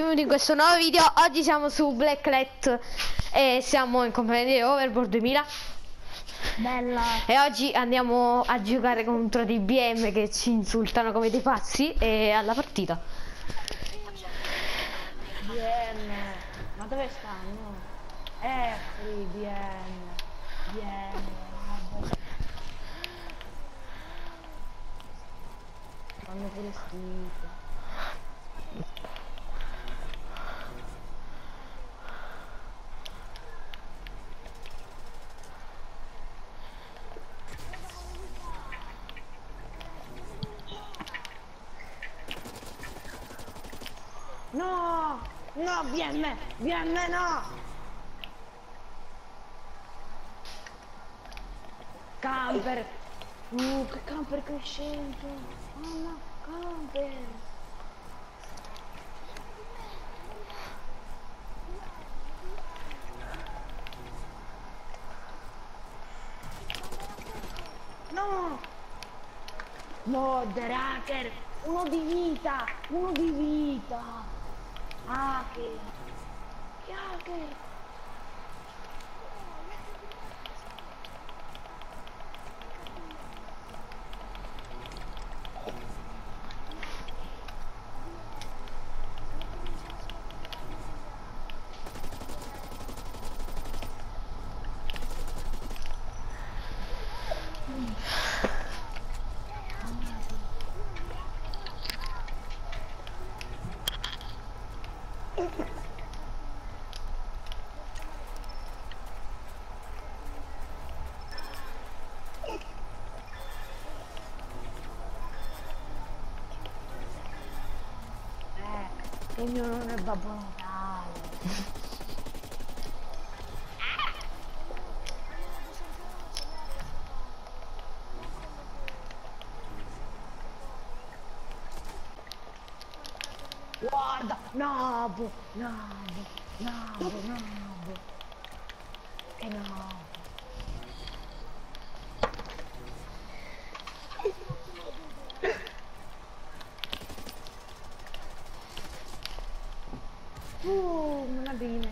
benvenuti in questo nuovo video. Oggi siamo su Blacklet e siamo in compagnia di Overboard 2000 Bella. e oggi andiamo a giocare contro dei BM che ci insultano come dei pazzi e alla partita. BN. Ma dove stanno? Eh, sì, BN. BN. vabbè. Fanno pure schifo. No! No, BM! BM no! Camper! Uh, che camper crescente! Mamma, camper! No! No, The Racker! Uno di vita! Uno di vita! Hacker! Che hacker! Eh, il mio non è Babbo Natale. Guarda, nabo, nabo, nabo, nabo. Che nabo. Uh, una bine.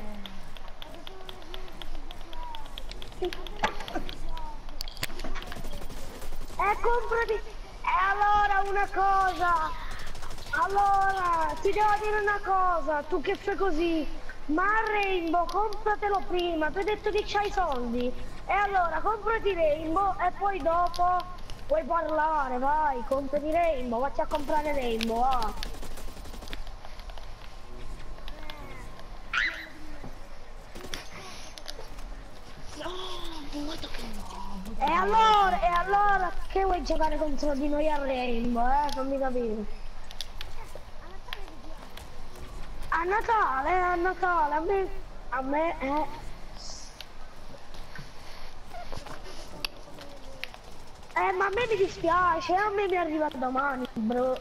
Eh, comprati. E allora una cosa. Allora, ti devo dire una cosa. Tu che fai così. Ma Rainbow, compratelo prima. Tu hai detto che c'hai soldi. E allora, comprati Rainbow e poi dopo puoi parlare. Vai, comprati Rainbow. Vatti a comprare Rainbow. Va. E allora, e allora, che vuoi giocare contro di noi a Rainbow, eh? Fammi capire. A Natale, a Natale, a me, a me, eh. Eh, ma a me mi dispiace, a me mi arriva domani, bro.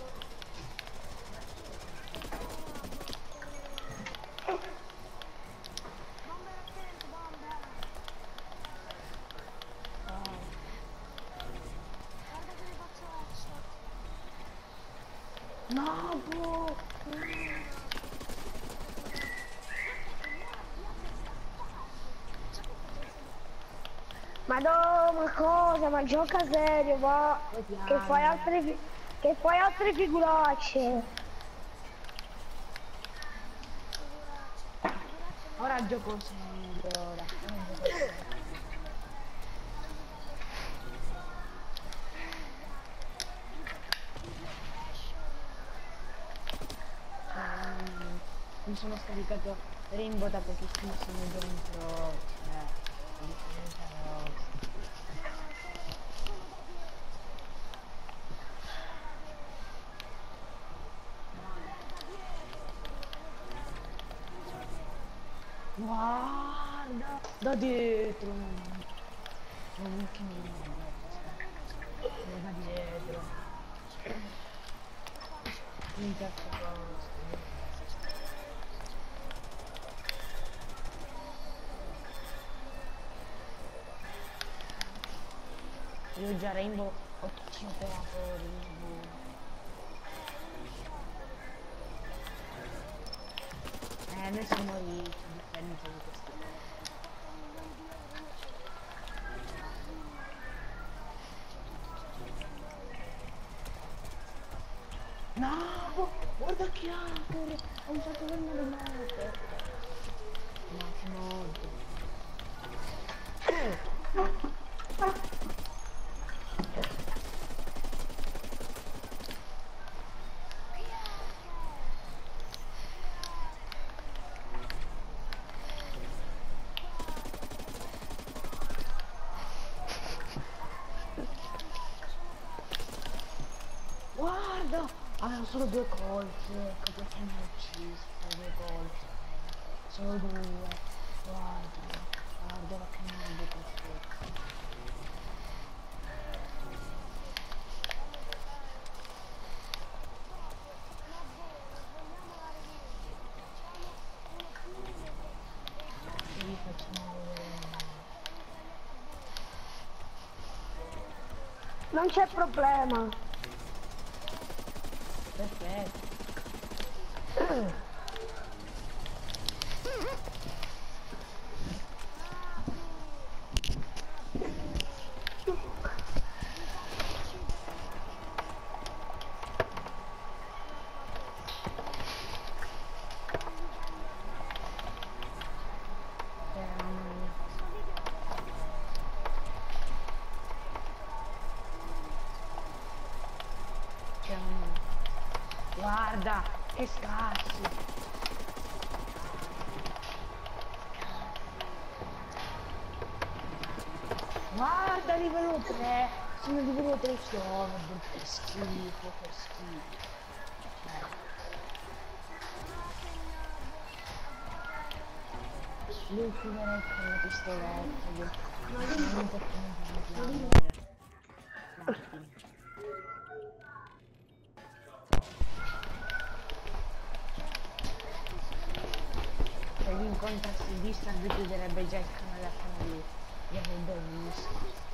No, bro. Ma no, ma cosa? Ma gioca serio, va. Che fai altre che fai altre figuracce. Ora gioco serio, ora. Ehm, Mi sono scaricato Rainbow da pochissimo sono dentro. Cioè, dentro- Guarda da dietro. Non mi da dietro. In terzo posto. Io già Rainbow ho 5 operatori. Eh, noi siamo ricchi, No, guarda che Arthur, ha usato l'anno di morte. Solo due colpi, ecco perché mi ucciso, due colpi. Solo due. Guarda, guarda. E vi facciamo vedere. Non c'è problema. Perfetto. Ehm, c'è un- Guarda, che scarsi. Guarda, livello 3. Sono livello 3 sono. Che schifo, che schifo. Lui chiuderei con la pistoletta. Io non perché non li incontrassi il Discord chiuderebbe già il canale appena lui li avrebbe visto.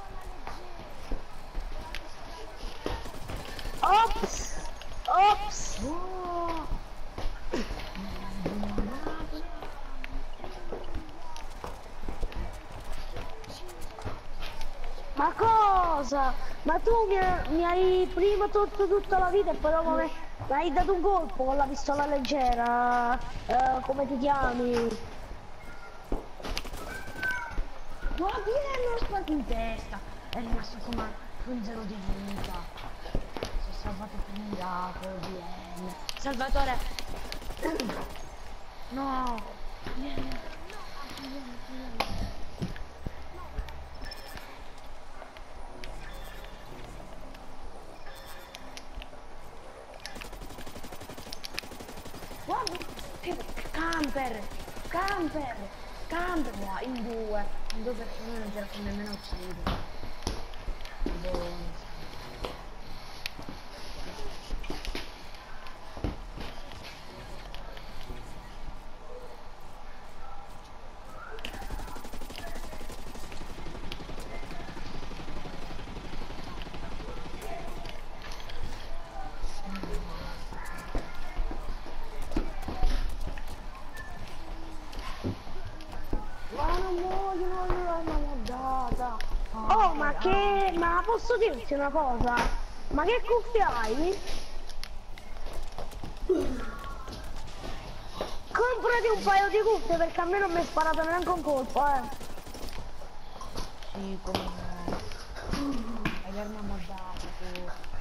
Ops! Ops! Ma cosa? Ma tu mi, mi hai prima tolto tutta la vita e poi dopo mi mi hai dato un colpo con la pistola leggera. Eh, come ti chiami? Guarda, vieni lo spazio in testa! È rimasto come con zero di vita. Si è salvato per vieni. Salvatore! No! Vieni! Guarda! Che che camper! Camper! Camper! In due! In due persone non ce nemmeno uccidere. Buono. Oh, ma che... Ma posso dirti una cosa? Ma che cuffie hai? Comprati un paio di cuffie perché a me non mi è sparato neanche un colpo, eh. Sì, come no. Hai l'arma moddata tu.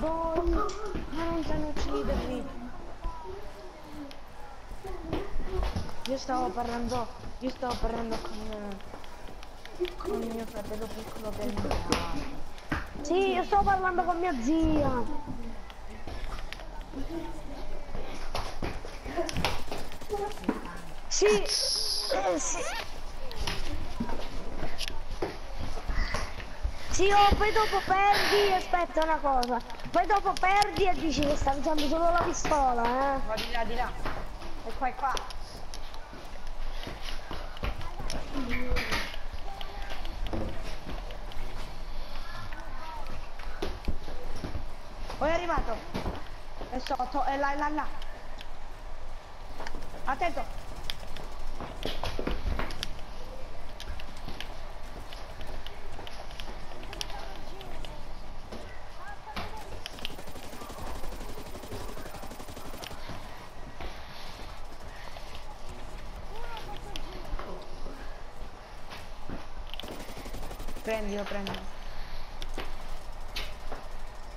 Ma non sanno uccidermi. Io stavo parlando, io stavo parlando con, con mio fratello piccolo che andato. Sì, io sto parlando con mia zia. Sì, eh, sì. Sì, oh, poi dopo perdi, aspetta una cosa. Poi dopo perdi e dici che sta usando solo la pistola, eh. Va di là, di là. E qua, e qua. Poi è arrivato. È sotto, è là, è là, là. Attento. Prendilo, prendilo.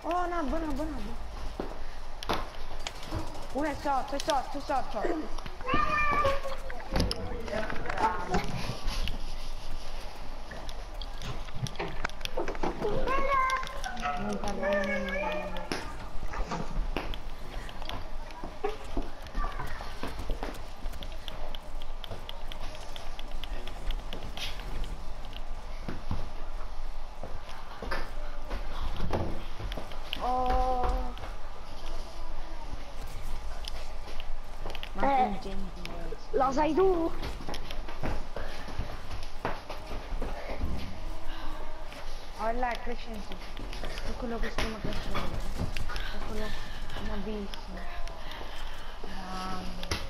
Oh, nabbo, nabbo, nabbo. Uno è sotto, è sotto, è sotto. Non parlo, non- Oh. Ma Eh. Lo sai tu? Oh, là è crescente. È quello che chiama crescente. È quello abisso. Grande.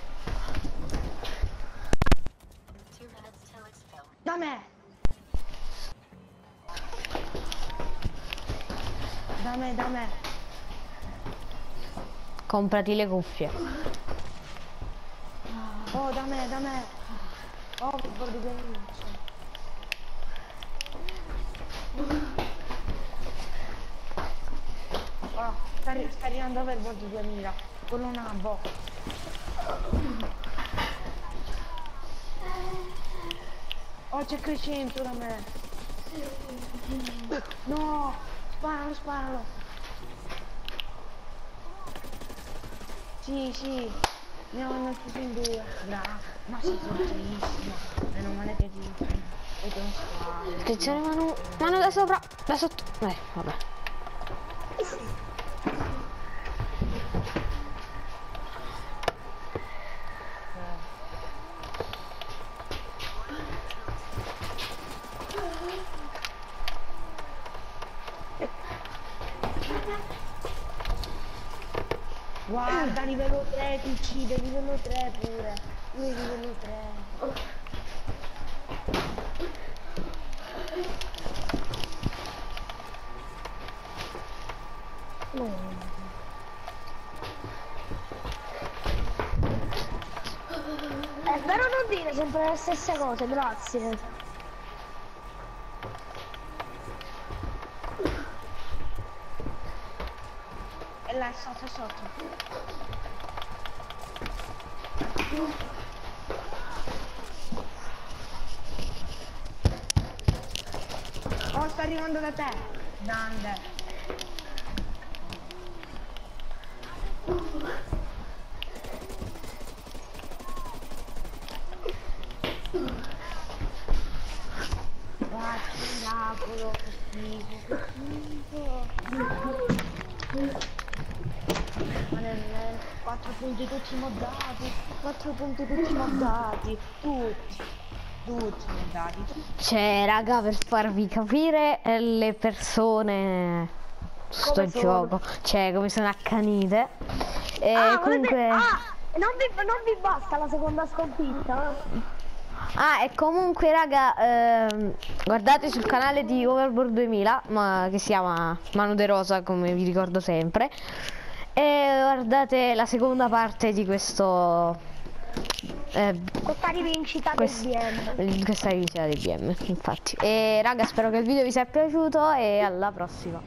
Da me! Da me, da me. Comprati le cuffie. Da me, da me. Oh, che bordo. Oh, sta, sta arrivando per il bordo 2000. Quello nabbo. Oh, c'è crescento da me. No, sparalo, sparalo. Sì, sì. Nel fuso in due. Bravo. Ma sei fortissimo. Meno male che ti... E non sparo. Attenzione Manu. Manu da sopra. Da sotto. Eh, vabbè. Guarda, livello 3 ti uccide, livello 3 pure. Lui è livello 3. È vero non dire sempre le stesse cose, grazie. È è sotto. Oh, sta arrivando da te. Grande. Guarda, che lavoro, che schifo, che schifo. Ma nel, nel, 4 punti tutti moddati, 4 punti tutti moddati, tutti, tutti moddati. Cioè, raga, per farvi capire eh, le persone sto gioco, cioè come sono accanite. E ah, comunque. ah, non vi, non vi basta la seconda sconfitta? Ah, e comunque, raga, ehm, guardate sul canale di Overboard 2000, ma che si chiama Manu De Rosa, come vi ricordo sempre. E guardate la seconda parte di questo. eh, Questa rivincita quest- BM. questa rivisita del BM, infatti. E raga, spero che il video vi sia piaciuto e alla prossima.